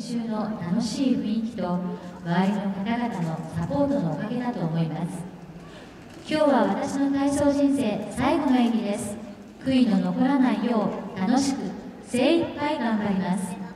習の楽しい雰囲気と周りの方々のサポートのおかげだと思います。今日は私の体操人生最後の演技です。悔いの残らないよう楽しく精一杯頑張ります。